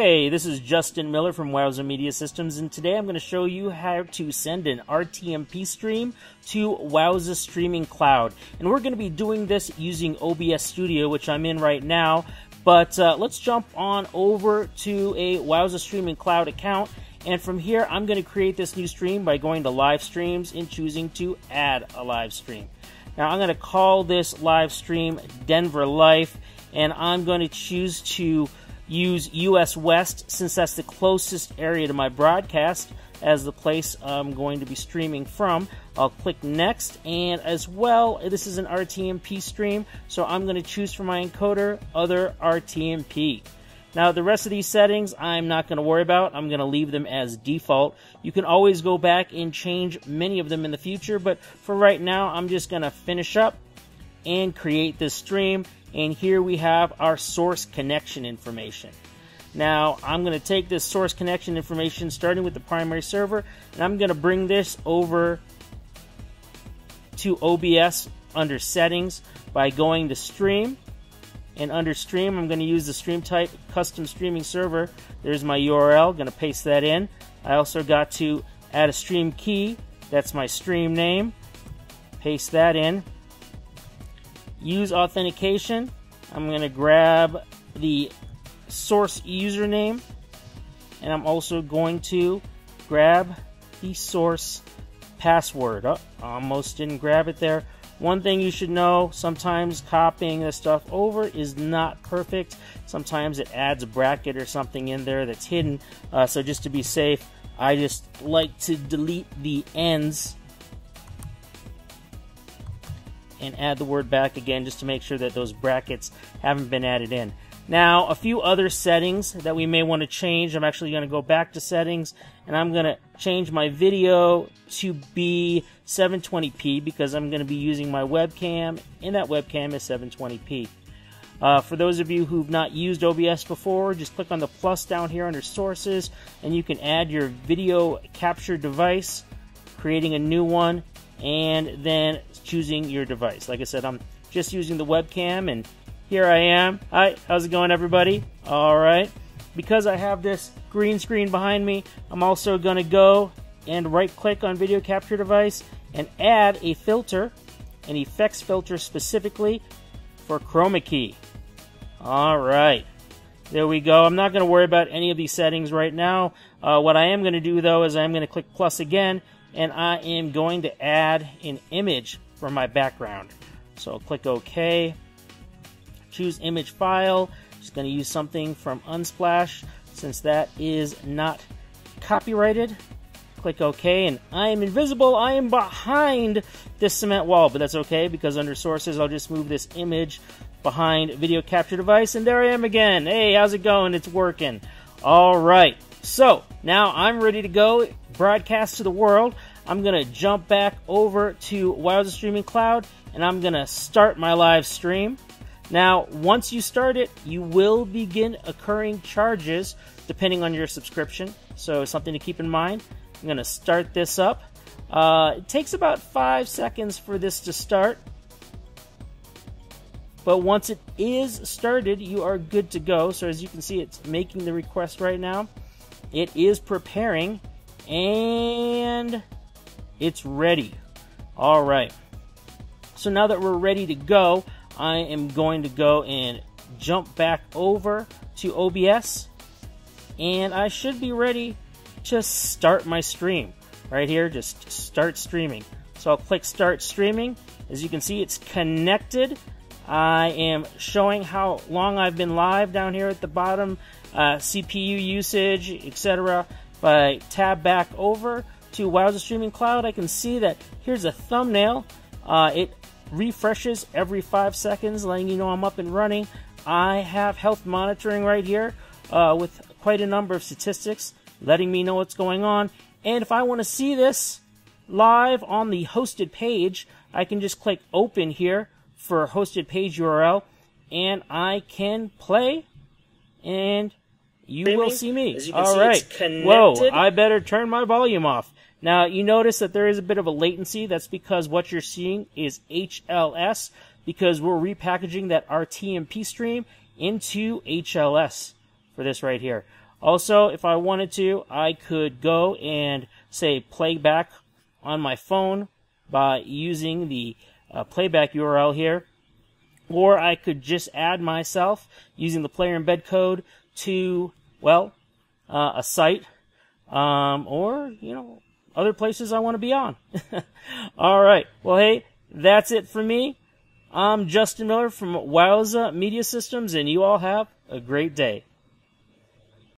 Hey, this is Justin Miller from Wowza Media Systems, and today I'm going to show you how to send an RTMP stream to Wowza Streaming Cloud. And we're going to be doing this using OBS Studio, which I'm in right now. But uh, let's jump on over to a Wowza Streaming Cloud account. And from here, I'm going to create this new stream by going to Live Streams and choosing to add a live stream. Now, I'm going to call this live stream Denver Life, and I'm going to choose to use US West since that's the closest area to my broadcast as the place I'm going to be streaming from. I'll click next and as well this is an RTMP stream so I'm going to choose for my encoder other RTMP. Now the rest of these settings I'm not going to worry about. I'm going to leave them as default. You can always go back and change many of them in the future but for right now I'm just going to finish up and create this stream and here we have our source connection information. Now, I'm going to take this source connection information starting with the primary server, and I'm going to bring this over to OBS under settings by going to stream. And under stream, I'm going to use the stream type custom streaming server. There's my URL, going to paste that in. I also got to add a stream key. That's my stream name. Paste that in use authentication. I'm going to grab the source username and I'm also going to grab the source password. Oh, almost didn't grab it there. One thing you should know sometimes copying this stuff over is not perfect. Sometimes it adds a bracket or something in there that's hidden. Uh, so, just to be safe, I just like to delete the ends and add the word back again just to make sure that those brackets haven't been added in. Now, a few other settings that we may want to change. I'm actually going to go back to settings and I'm going to change my video to be 720p because I'm going to be using my webcam and that webcam is 720p. Uh, for those of you who've not used OBS before, just click on the plus down here under sources and you can add your video capture device, creating a new one, and then choosing your device. Like I said, I'm just using the webcam, and here I am. Hi, how's it going, everybody? All right. Because I have this green screen behind me, I'm also going to go and right click on video capture device and add a filter, an effects filter specifically for chroma key. All right. There we go. I'm not going to worry about any of these settings right now. Uh, what I am going to do though is I'm going to click plus again and I am going to add an image for my background. So click OK, choose image file, just going to use something from Unsplash since that is not copyrighted. Click OK, and I am invisible. I am behind this cement wall, but that's okay because under sources, I'll just move this image behind video capture device, and there I am again. Hey, how's it going? It's working. All right. So now I'm ready to go broadcast to the world. I'm going to jump back over to Wowza Streaming Cloud and I'm going to start my live stream. Now, once you start it, you will begin occurring charges depending on your subscription. So, something to keep in mind. I'm going to start this up. Uh, it takes about five seconds for this to start. But once it is started, you are good to go. So, as you can see, it's making the request right now. It is preparing and it's ready. All right. So now that we're ready to go, I am going to go and jump back over to OBS and I should be ready to start my stream. Right here, just start streaming. So I'll click start streaming. As you can see, it's connected. I am showing how long I've been live down here at the bottom, uh, CPU usage, etc. If I tab back over to Wowza Streaming Cloud, I can see that here's a thumbnail. Uh, it refreshes every five seconds, letting you know I'm up and running. I have health monitoring right here uh, with quite a number of statistics letting me know what's going on. And if I want to see this live on the hosted page, I can just click open here for hosted page URL and I can play and you will see me. All see, right. Whoa, I better turn my volume off. Now, you notice that there is a bit of a latency. That's because what you're seeing is HLS because we're repackaging that RTMP stream into HLS for this right here. Also, if I wanted to, I could go and say playback on my phone by using the uh, playback URL here. Or I could just add myself using the player embed code to, well, uh, a site, um, or, you know, other places I want to be on. All right. Well, hey, that's it for me. I'm Justin Miller from Wowza Media Systems, and you all have a great day.